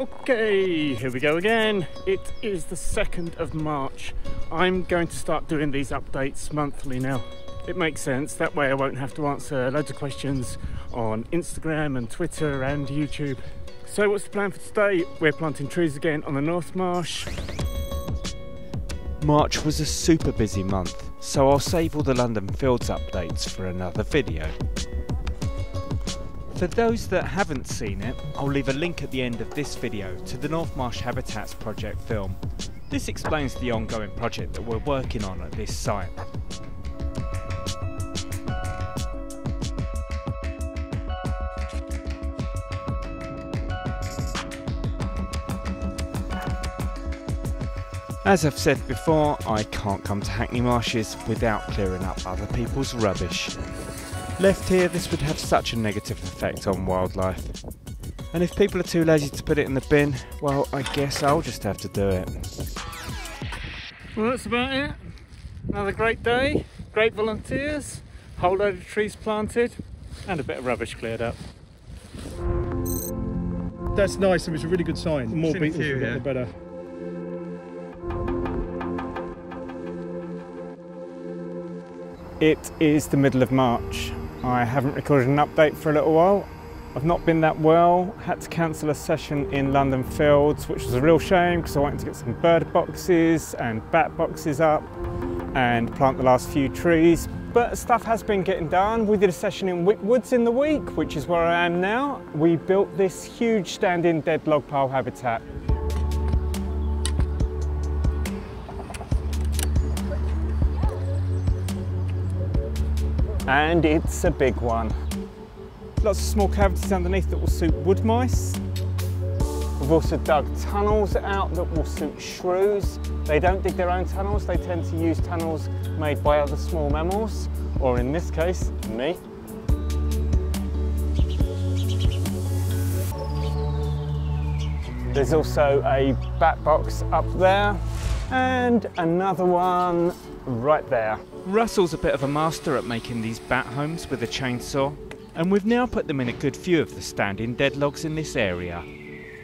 Okay, here we go again. It is the 2nd of March. I'm going to start doing these updates monthly now. It makes sense, that way I won't have to answer loads of questions on Instagram and Twitter and YouTube. So, what's the plan for today? We're planting trees again on the North Marsh. March was a super busy month, so I'll save all the London Fields updates for another video. For those that haven't seen it, I'll leave a link at the end of this video to the North Marsh Habitats project film. This explains the ongoing project that we're working on at this site. As I've said before, I can't come to Hackney Marshes without clearing up other people's rubbish. Left here, this would have such a negative effect on wildlife. And if people are too lazy to put it in the bin, well, I guess I'll just have to do it. Well, that's about it. Another great day, great volunteers, whole load of trees planted, and a bit of rubbish cleared up. That's nice and it's a really good sign. The more Same beetles you, yeah. the better. It is the middle of March. I haven't recorded an update for a little while. I've not been that well, had to cancel a session in London Fields, which was a real shame because I wanted to get some bird boxes and bat boxes up and plant the last few trees. But stuff has been getting done. We did a session in Wick Woods in the week, which is where I am now. We built this huge standing dead log pile habitat. And it's a big one. Lots of small cavities underneath that will suit wood mice. We've also dug tunnels out that will suit shrews. They don't dig their own tunnels, they tend to use tunnels made by other small mammals, or in this case, me. There's also a bat box up there and another one right there. Russell's a bit of a master at making these bat homes with a chainsaw, and we've now put them in a good few of the standing dead logs in this area.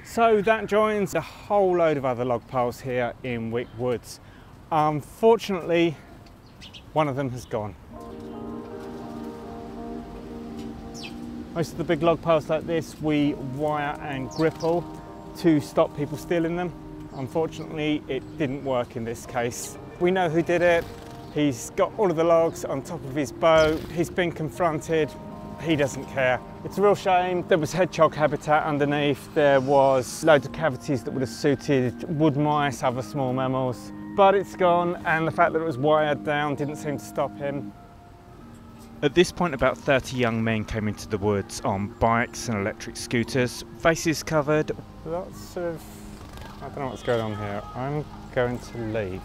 So that joins a whole load of other log piles here in Wick Woods. Unfortunately, one of them has gone. Most of the big log piles like this we wire and gripple to stop people stealing them. Unfortunately, it didn't work in this case. We know who did it. He's got all of the logs on top of his boat. He's been confronted. He doesn't care. It's a real shame. There was hedgehog habitat underneath. There was loads of cavities that would have suited wood mice, other small mammals. But it's gone, and the fact that it was wired down didn't seem to stop him. At this point, about 30 young men came into the woods on bikes and electric scooters, faces covered. Lots of. I don't know what's going on here. I'm going to leave.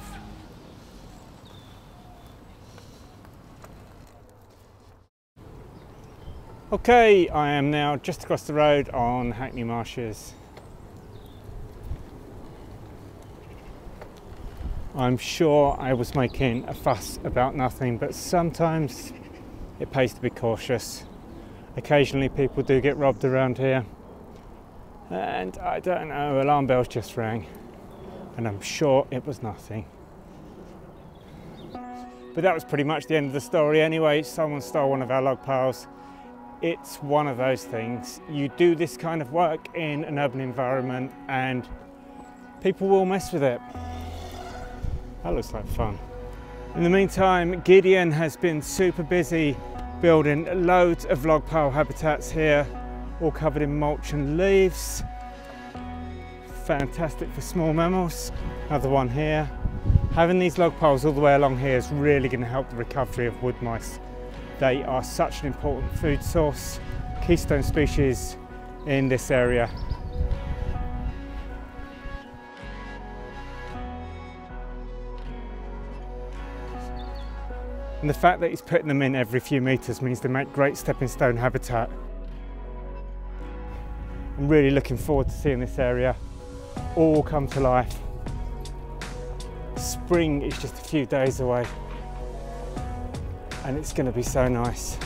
Okay, I am now just across the road on Hackney Marshes. I'm sure I was making a fuss about nothing, but sometimes it pays to be cautious. Occasionally, people do get robbed around here, and I don't know, alarm bells just rang, and I'm sure it was nothing. But that was pretty much the end of the story anyway. Someone stole one of our log piles. It's one of those things. You do this kind of work in an urban environment, and people will mess with it. That looks like fun. In the meantime, Gideon has been super busy building loads of log pile habitats here, all covered in mulch and leaves. Fantastic for small mammals. Another one here. Having these log piles all the way along here is really going to help the recovery of wood mice. They are such an important food source, keystone species in this area. And the fact that he's putting them in every few metres means they make great stepping stone habitat. I'm really looking forward to seeing this area all come to life. Spring is just a few days away and it's going to be so nice.